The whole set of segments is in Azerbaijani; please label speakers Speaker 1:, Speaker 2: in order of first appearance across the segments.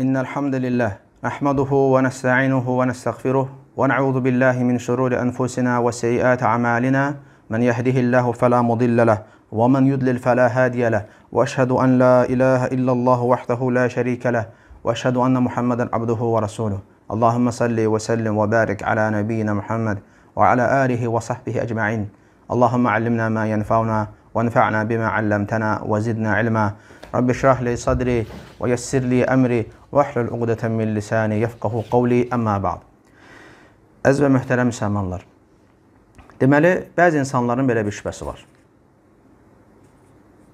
Speaker 1: إن الحمد لله نحمده ونستعينه ونستغفره ونعوذ بالله من شرور أنفسنا وسيئات أعمالنا. من يهده الله فلا مضل له ومن يضلل فلا هادي له. وأشهد أن لا إله إلا الله وحده لا شريك له وأشهد أن محمدا عبده ورسوله. اللهم صل وسلم وبارك على نبينا محمد وعلى آله وصحبه أجمعين. اللهم علمنا ما ينفعنا وانفعنا بما علمتنا وزدنا علما. Rabbi şrah li sadri və yessir li əmri və hlul uqdətən min lisani yefqahu qavli əmmə ba'd. Əz və möhtərəm müsəlmanlar. Deməli, bəzi insanların belə bir şübhəsi var.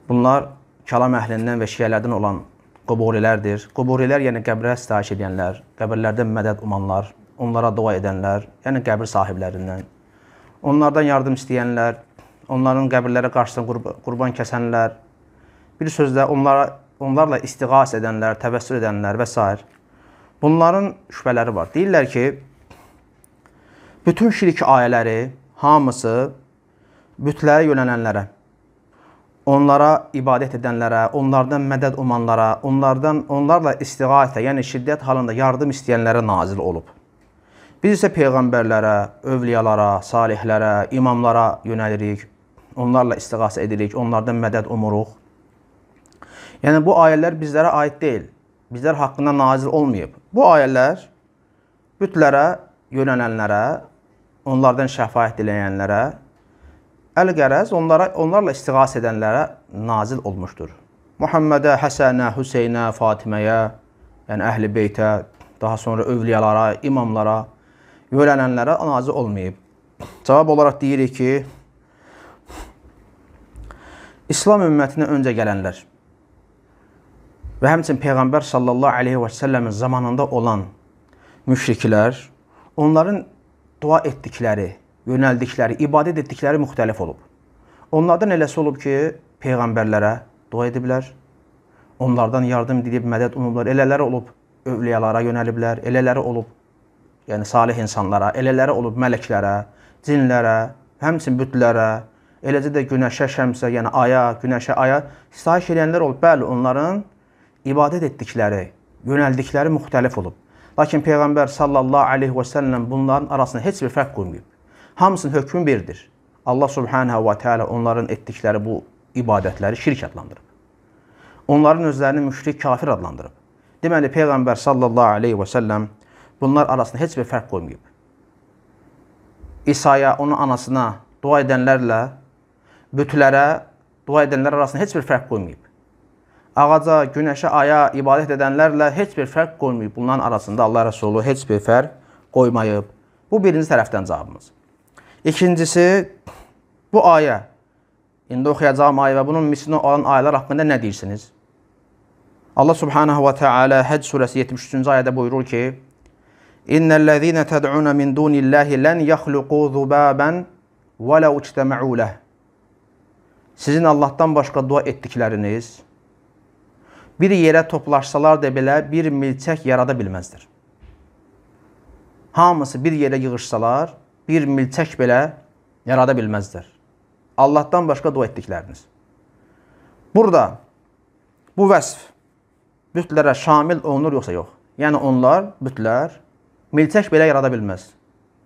Speaker 1: Bunlar kəlam əhlindən və şiyələrdən olan quburilərdir. Quburilər, yəni qəbrə sitayiş edənlər, qəbirlərdən mədəd umanlar, onlara dua edənlər, yəni qəbir sahiblərindən, onlardan yardım istəyənlər, onların qəbirlərə qarşısında qurban kəsənlər, bir sözlə onlara, onlarla istiğas edənlər, təvəssül edənlər və s. Bunların şübhələri var. Deyirlər ki, bütün şirk ayələri hamısı bütlərə yönələnlərə, onlara ibadət edənlərə, onlardan mədəd umanlara, onlardan onlarla istiğathə, yəni şiddət halında yardım istəyənlərə nazil olub. Biz isə peyğəmbərlərə, övliyalara, salihlərə, imamlara yönəlirik. Onlarla istiğasə edirik, onlardan mədəd umuruq. Yəni bu ayələr bizlərə aid deyil. Bizlər haqqında nazil olmayıb. Bu ayələr bütlərə yönələnlərə, onlardan şəfaət diləyənlərə, əl-qərəz onlara onlarla istiğas edənlərə nazil olmuşdur. Muhammedə, Həsənə, Hüseynə, Fatiməyə, yəni əhl-i beytə, daha sonra övliyalara, imamlara, yönələnlərə nazil olmayıb. Cavab olaraq deyirik ki, İslam ümmətinə öncə gələnlər və həmçin Peyğəmbər sallallahu aleyhi və səlləmin zamanında olan müşriklər, onların dua etdikləri, yönəldikləri, ibadət etdikləri müxtəlif olub. Onlardan eləsi olub ki, peyğəmbərlərə dua ediblər, onlardan yardım edib mədəd umublar, elələri olub övliyalara yönəliblər, elələri olub yəni salih insanlara, elələri olub mələklərə, cinlərə, həmçin bütlərə, eləcə də günəşə, şəmsə, yəni aya, günəşə, aya sitayiş edənlər olub. Bəli, onların ibadət etdikləri, yönəldikləri müxtəlif olub. Lakin Peyğəmbər sallallahu aleyhi və səlləm bunların arasında heç bir fərq qoymayıb. Hamısının hökmü birdir. Allah subhanahu və teala onların etdikləri bu ibadətləri şirk adlandırıb. Onların özlərini müşrik, kafir adlandırıb. Deməli, Peyğəmbər sallallahu aleyhi və səlləm bunlar arasında heç bir fərq qoymayıb. İsa'ya, onun anasına dua edənlərlə, bütlərə dua edənlər arasında heç bir fərq qoymayıb ağaca, günəşə, aya ibadət edənlərlə heç bir fərq qoymayıb. Bunların arasında Allah Rəsulü heç bir fərq qoymayıb. Bu birinci tərəfdən cavabımız. İkincisi, bu ayə, indi oxuyacağım ayə və bunun mislini olan ayələr haqqında nə deyirsiniz? Allah Subhanahu və Teala Həc surəsi 73-cü ayədə buyurur ki, İnnellezîne ted'un min dunillahi len yahluqu zubaban velau ictema'u leh. Sizin Allahdan başqa dua etdikləriniz bir yerə toplaşsalar da belə bir milçək yarada bilməzdir. Hamısı bir yerə yığışsalar, bir milçək belə yarada bilməzdir. Allahdan başqa dua etdikləriniz. Burada bu vəsf bütlərə şamil olunur yoxsa yox? Yəni onlar, bütlər, milçək belə yarada bilməz.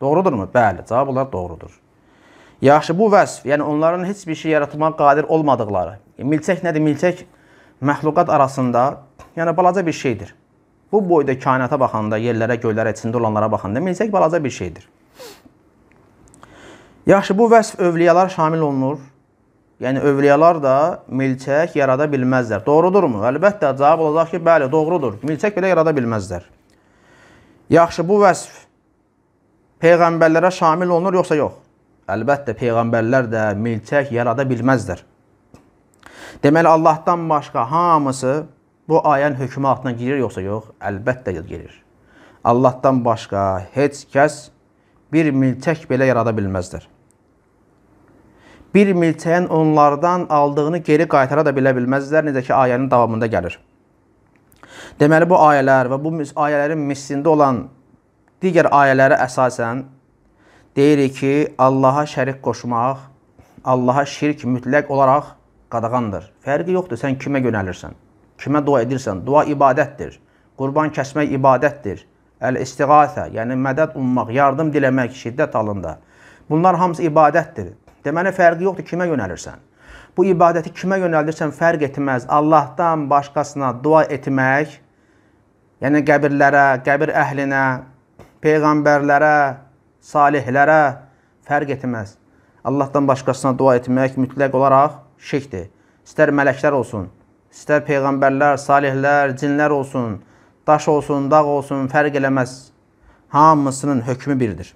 Speaker 1: Doğrudurmu? Bəli, cavab olaraq doğrudur. Yaxşı, bu vəsf, yəni onların heç bir şey yaratmağa qadir olmadıqları. Milçək nədir? Milçək məxluqat arasında, yəni balaca bir şeydir. Bu boyda kainata baxanda, yerlərə, göylərə, içində olanlara baxanda milçək balaca bir şeydir. Yaxşı, bu vəsf övliyalar şamil olunur. Yəni övliyalar da milçək yarada bilməzlər. Doğrudurmu? Əlbəttə cavab olacaq ki, bəli, doğrudur. Milçək belə yarada bilməzlər. Yaxşı, bu vəsf peyğəmbərlərə şamil olunur yoxsa yox? Əlbəttə peyğəmbərlər də milçək yarada bilməzlər. Deməli Allahdan başqa hamısı bu ayənin hökmü altına girir yoxsa yox? Əlbəttə girir. Allahdan başqa heç kəs bir milçək belə yarada bilməzdir bir milçəyin onlardan aldığını geri qaytara da bilə bilməzlər, necə ki, ayənin davamında gəlir. Deməli, bu ayələr və bu ayələrin mislində olan digər ayələrə əsasən deyirik ki, Allaha şərik qoşmaq, Allaha şirk mütləq olaraq qadağandır. Fərqi yoxdur, sən kimə yönəlirsən, kimə dua edirsən, dua ibadətdir. qurban kəsmək ibadətdir. Əl-istiğasə, yəni mədəd ummaq, yardım diləmək şiddət halında. Bunlar hamısı ibadətdir. Deməli fərqi yoxdur kimə yönəlirsən. Bu ibadəti kimə yönəldirsən fərq etməz. Allahdan başqasına dua etmək, yəni qəbirlərə, qəbir əhlinə, peyğəmbərlərə, salihlərə fərq etməz. Allahdan başqasına dua etmək mütləq olaraq şirkdir. İstər mələklər olsun, istər peyğəmbərlər, salihlər, cinlər olsun, daş olsun, dağ olsun, fərq eləməz. Hamısının hökmü birdir.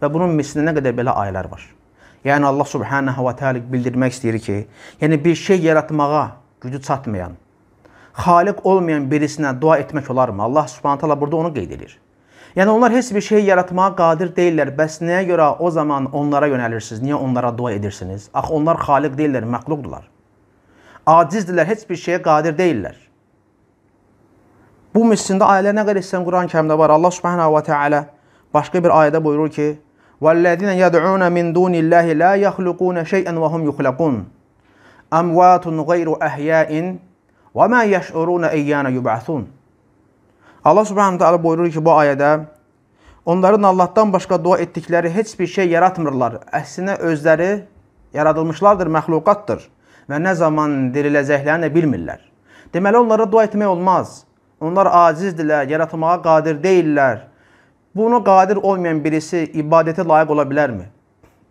Speaker 1: Və bunun mislinə qədər belə ayələr var. Yəni Allah Subhanahu va Taala bildirmək istəyir ki, yəni bir şey yaratmağa gücü çatmayan, xaliq olmayan birisinə dua etmək olarmı? Allah Subhanahu taala burada onu qeyd edir. Yəni onlar heç bir şey yaratmağa qadir deyillər. Bəs nəyə görə o zaman onlara yönəlirsiniz? Niyə onlara dua edirsiniz? Axı onlar xaliq deyillər, məxluqdular. Acizdirlər, heç bir şeyə qadir deyillər. Bu mislində ayələr nə qədər istəyən Quran-Kərimdə var. Allah Subhanahu va Taala başqa bir ayədə buyurur ki: "Vəllezine yed'un min dunillahi la yakhluquna şey'an və hum yukhluqun. Amwatun ghayru ahya'in və ma yash'uruna eyyana yub'asun." Allah Subhanahu Taala buyurur ki, bu ayədə onların Allahdan başqa dua etdikləri heç bir şey yaratmırlar. Əksinə özləri yaradılmışlardır, məxluqatdır və nə zaman diriləcəklərini bilmirlər. Deməli onlara dua etmək olmaz. Onlar acizdirlər, yaratmağa qadir deyillər. Bunu qadir olmayan birisi ibadətə layiq ola bilərmi?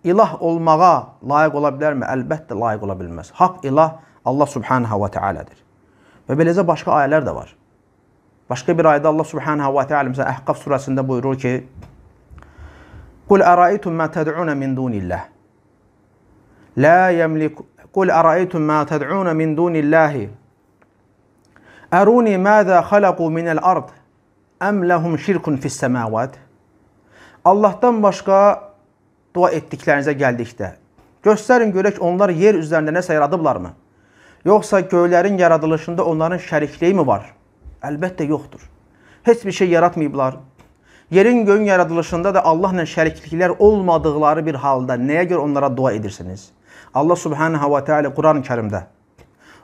Speaker 1: İlah olmağa layiq ola bilərmi? Əlbəttə layiq ola bilməz. Haqq ilah Allah Subhanahu va Taala'dır. Və beləcə başqa ayələr də var. Başqa bir ayədə Allah Subhanahu va Taala məsələn Əhqaf surəsində buyurur ki: "Qul ara'aytum ma tad'un min dunillah la yemlik Qul ara'aytum ma tad'un min dunillahi Əruni məzə xələqu minəl ard əm ləhum şirkun fis-səmavat Allahdan başqa dua etdiklərinizə gəldikdə göstərin görək onlar yer üzərində nəsə yaradıblarmı? Yoxsa göylərin yaradılışında onların şərikliyi mi var? Əlbəttə yoxdur. Heç bir şey yaratmayıblar. Yerin göyün yaradılışında da Allahla şərikliklər olmadıqları bir halda nəyə görə onlara dua edirsiniz? Allah Subhanahu va Taala Quran-Kərimdə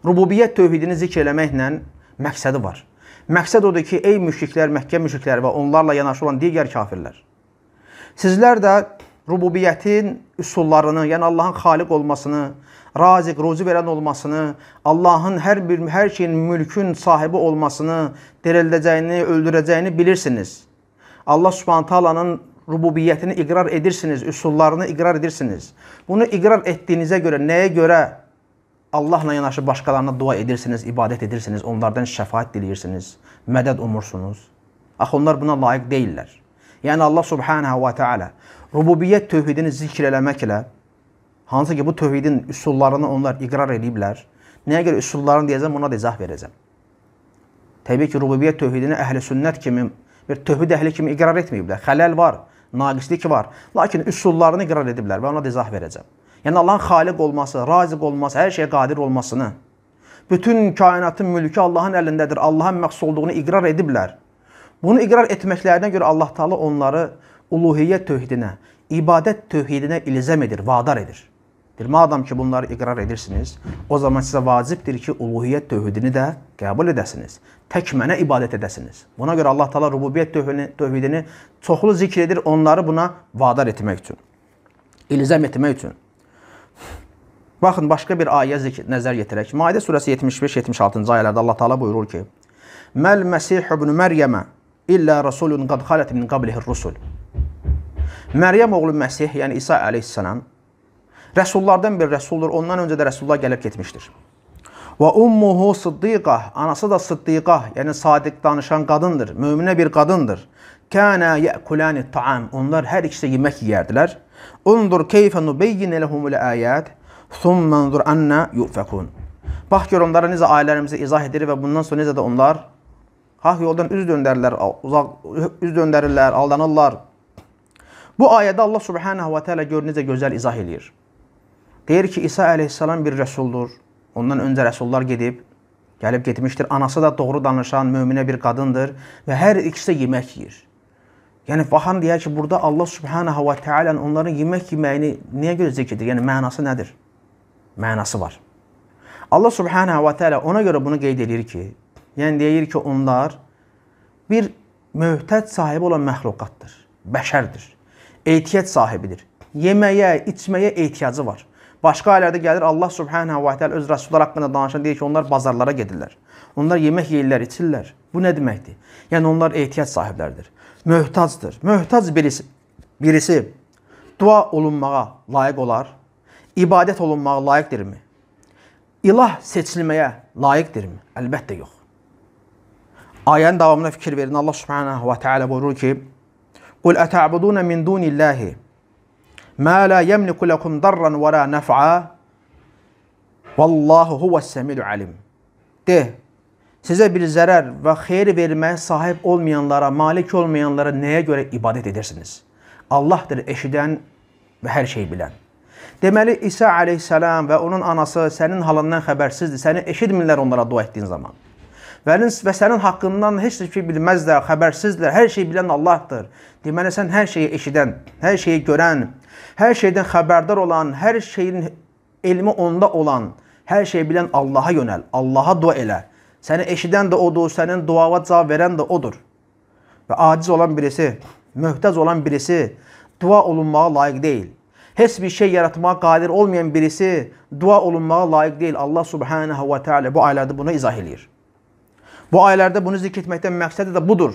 Speaker 1: rububiyyət tövhidini zikr eləməklə məqsədi var. Məqsəd odur ki, ey müşriklər, Məkkə müşrikləri və onlarla yanaşı olan digər kafirlər. Sizlər də rububiyyətin üsullarını, yəni Allahın xaliq olmasını, raziq, ruzi verən olmasını, Allahın hər bir hər şeyin mülkün sahibi olmasını, dirildəcəyini, öldürəcəyini bilirsiniz. Allah Subhanahu taalanın rububiyyətini iqrar edirsiniz, üsullarını iqrar edirsiniz. Bunu iqrar etdiyinizə görə nəyə görə Allahla yanaşı başqalarına dua edirsiniz, ibadət edirsiniz, onlardan şəfaət diləyirsiniz, mədəd umursunuz. Axı onlar buna layiq deyillər. Yəni Allah Subhanahu va Taala rububiyyət tövhidini zikr eləməklə hansı ki bu tövhidin üsullarını onlar iqrar ediblər. Nəyə görə üsullarını deyəcəm, ona da izah verəcəm. Təbii ki, rububiyyət tövhidini əhli sünnət kimi bir tövhid əhli kimi iqrar etməyiblər. Xələl var, naqislik var. Lakin üsullarını iqrar ediblər və ona da izah verəcəm. Yəni Allahın xaliq olması, raziq olması, hər şeyə qadir olmasını, bütün kainatın mülkü Allahın əlindədir, Allahın məxsus olduğunu iqrar ediblər. Bunu iqrar etməklərinə görə Allah Taala onları uluhiyyət tövhidinə, ibadət tövhidinə ilzam edir, vadar edir. Deyir, madam ki bunları iqrar edirsiniz, o zaman sizə vacibdir ki, uluhiyyət tövhidini də qəbul edəsiniz. Tək mənə ibadət edəsiniz. Buna görə Allah Taala rububiyyət tövhidini çoxlu zikr edir, onları buna vadar etmək üçün, ilzam etmək üçün. Baxın, başqa bir ayə zikr, nəzər yetirək. Maidə surəsi 75-76-cı ayələrdə Allah Taala buyurur ki: "Məl Məsih ibn Məryəmə illə rasulun qad xalat min qablihi rusul." Məryəm oğlu Məsih, yəni İsa əleyhissalam rəsullardan bir rəsuldur. Ondan öncə də rəsullar gəlib getmişdir. Və ummuhu siddiqa, anası da siddiqa, yəni sadiq danışan qadındır, möminə bir qadındır. Kana yəkulani taam. Onlar hər ikisi yemək yeyərdilər. Undur keyfə nubayyin lehumul ayat. Thumma anzur anna yufakun. Bax gör onlara necə ailələrimizi izah edir və bundan sonra necə də onlar haq yoldan üz döndərirlər, uzaq üz döndərirlər, aldanırlar. Bu ayədə Allah Subhanahu va Taala gör necə gözəl izah eləyir. Deyir ki, İsa əleyhissalam bir rəsuldur. Ondan öncə rəsullar gedib, gəlib getmişdir. Anası da doğru danışan möminə bir qadındır və hər ikisi yemək yeyir. Yəni baxan deyər ki, burada Allah Subhanahu va Taala onların yemək yeməyini niyə görə zikr edir? Yəni mənası nədir? mənası var. Allah Subhanahu va Taala ona görə bunu qeyd edir ki, yəni deyir ki, onlar bir möhtəc sahibi olan məxluqatdır. Bəşərdir. Ehtiyac sahibidir. Yeməyə, içməyə ehtiyacı var. Başqa ayələrdə gəlir Allah Subhanahu va Taala öz rəsullar haqqında danışan deyir ki, onlar bazarlara gedirlər. Onlar yemək yeyirlər, içirlər. Bu nə deməkdir? Yəni onlar ehtiyac sahibləridir. Möhtacdır. Möhtac birisi birisi dua olunmağa layiq olar. İbadət olunmağa layiqdirmi? İlah seçilməyə layiqdirmi? Əlbəttə yox. Ayənin davamına fikir verin. Allah Subhanahu va Taala buyurur ki: "Qul ata'budun min dunillahi ma la yemliku lekum darran və la naf'a vallahu huves-semi'ul alim." De, sizə bir zərər və xeyir verməyə sahib olmayanlara, malik olmayanlara nəyə görə ibadət edirsiniz? Allahdır eşidən və hər şey bilən. Deməli İsa əleyhissalam və onun anası sənin halından xəbərsizdir. Səni eşitmirlər onlara dua etdiyin zaman. Və, və sənin haqqından heç bir şey bilməzlər, xəbərsizdirlər. Hər şeyi bilən Allahdır. Deməli sən hər şeyi eşidən, hər şeyi görən, hər şeydən xəbərdar olan, hər şeyin elmi onda olan, hər şeyi bilən Allaha yönəl. Allaha dua elə. Səni eşidən də odur, sənin duava cavab verən də odur. Və aciz olan birisi, möhtac olan birisi dua olunmağa layiq deyil. Heç bir şey yaratmağa qadir olmayan birisi dua olunmağa layiq deyil. Allah subhanahu və teala bu ayələrdə bunu izah eləyir. Bu ayələrdə bunu zikr etməkdən məqsədi də budur.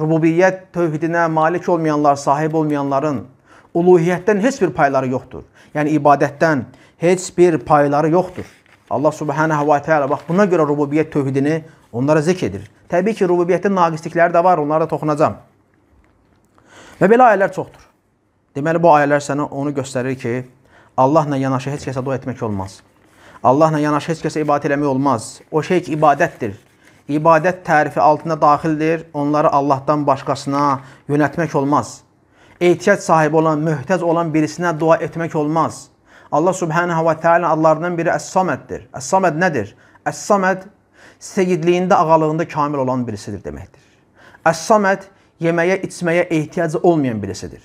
Speaker 1: Rububiyyət tövhidinə malik olmayanlar, sahib olmayanların uluhiyyətdən heç bir payları yoxdur. Yəni ibadətdən heç bir payları yoxdur. Allah subhanahu və teala bax buna görə rububiyyət tövhidini onlara zikr edir. Təbii ki, rububiyyətin naqislikləri də var, onlara da toxunacam. Və belə ayələr çoxdur. Deməli, bu ayələr sənə onu göstərir ki, Allahla yanaşı heç kəsə dua etmək olmaz. Allahla yanaşı heç kəsə ibadət eləmək olmaz. O şey ki, ibadətdir. İbadət tərifi altında daxildir. Onları Allahdan başqasına yönətmək olmaz. Ehtiyac sahibi olan, möhtəc olan birisinə dua etmək olmaz. Allah subhanahu və teala adlarından biri Əs-Saməddir. Əs-Saməd nədir? Əs-Saməd seyidliyində, ağalığında kamil olan birisidir deməkdir. Əs-Saməd yeməyə, içməyə ehtiyacı olmayan birisidir.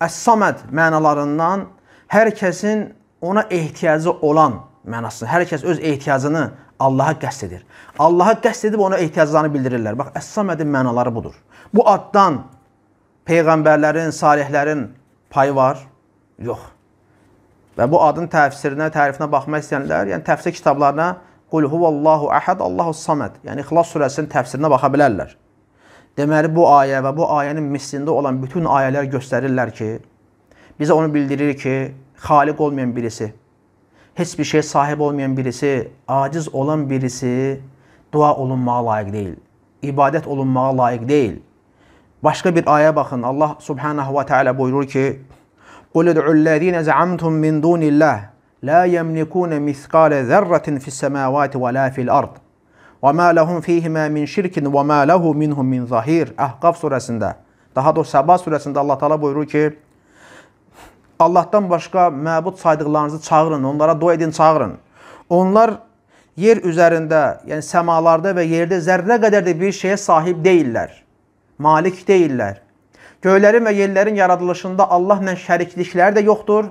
Speaker 1: Əs-Saməd mənalarından hər kəsin ona ehtiyacı olan mənasını, hər kəs öz ehtiyacını Allaha qəsd edir. Allaha qəsd edib ona ehtiyaclarını bildirirlər. Bax, Əs-Samədin mənaları budur. Bu addan peyğəmbərlərin, salihlərin payı var? Yox. Və bu adın təfsirinə, tərifinə baxmaq istəyənlər, yəni təfsir kitablarına Qul huvallahu əhəd, Allahu saməd, yəni İxlas surəsinin təfsirinə baxa bilərlər. Deməli bu ayə və bu ayənin mislində olan bütün ayələr göstərirlər ki, bizə onu bildirir ki, xaliq olmayan birisi, heç bir şey sahib olmayan birisi, aciz olan birisi dua olunmağa layiq deyil. İbadət olunmağa layiq deyil. Başqa bir ayə baxın. Allah Subhanahu və Teala buyurur ki: "Qul ud'u'llezine za'amtum min dunillah la yemlikun miskale zerratin fi's-semawati ve la fi'l-ard." Və mə ləhum fihimə min şirkin və mə ləhu minhum min zahir. Əhqaf surəsində. Daha doğrusu Səba surəsində Allah Taala buyurur ki: Allahdan başqa məbud saydıqlarınızı çağırın, onlara dua edin, çağırın. Onlar yer üzərində, yəni səmalarda və yerdə zərrə qədər də bir şeyə sahib deyillər. Malik deyillər. Göylərin və yerlərin yaradılışında Allahla şəriklikləri də yoxdur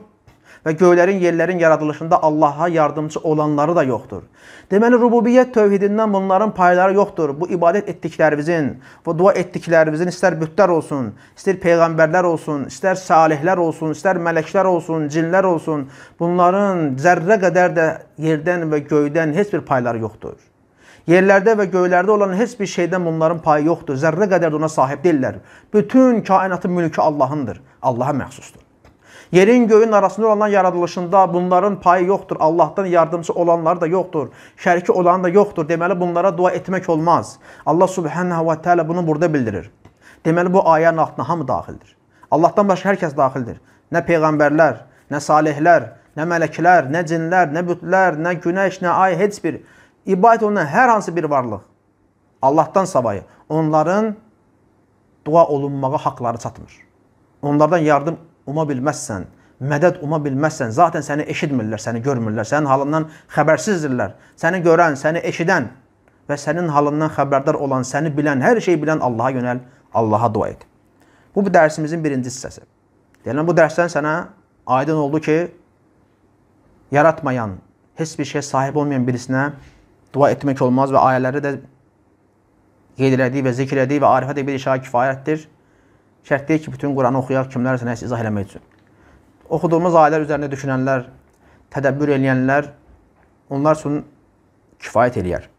Speaker 1: və göylərin, yerlərin yaradılışında Allaha yardımcı olanları da yoxdur. Deməli, rububiyyət tövhidindən bunların payları yoxdur. Bu ibadət etdiklərimizin, bu dua etdiklərimizin istər bütlər olsun, istər peyğəmbərlər olsun, istər salihlər olsun, istər mələklər olsun, cinlər olsun, bunların zərrə qədər də yerdən və göydən heç bir payları yoxdur. Yerlərdə və göylərdə olan heç bir şeydən bunların payı yoxdur. Zərrə qədər də ona sahib deyirlər. Bütün kainatın mülkü Allahındır. Allaha məxsusdur. Yerin göyün arasında olan yaradılışında bunların payı yoxdur. Allahdan yardımcı olanlar da yoxdur. Şəriki olan da yoxdur. Deməli bunlara dua etmək olmaz. Allah subhanahu və teala bunu burada bildirir. Deməli bu ayənin altına hamı daxildir. Allahdan başqa hər kəs daxildir. Nə peyğəmbərlər, nə salihlər, nə mələklər, nə cinlər, nə bütlər, nə günəş, nə ay, heç bir ibadət olunan hər hansı bir varlıq Allahdan savayı onların dua olunmağa haqları çatmır. Onlardan yardım uma bilməzsən, mədəd uma bilməzsən, zaten səni eşitmirlər, səni görmürlər, sənin halından xəbərsizdirlər. Səni görən, səni eşidən və sənin halından xəbərdar olan, səni bilən, hər şeyi bilən Allaha yönəl, Allaha dua et. Bu, bu dərsimizin birinci hissəsi. Deyilən, bu dərsdən sənə aydın oldu ki, yaratmayan, heç bir şey sahib olmayan birisinə dua etmək olmaz və ayələri də qeyd elədik və zikr elədik və Arifə də bir işarə kifayətdir. Şərt deyil ki, bütün Quranı oxuyaq kimlərsə nəsə izah eləmək üçün. Oxuduğumuz ayələr üzərində düşünənlər, tədəbbür eləyənlər onlar üçün kifayət eləyər.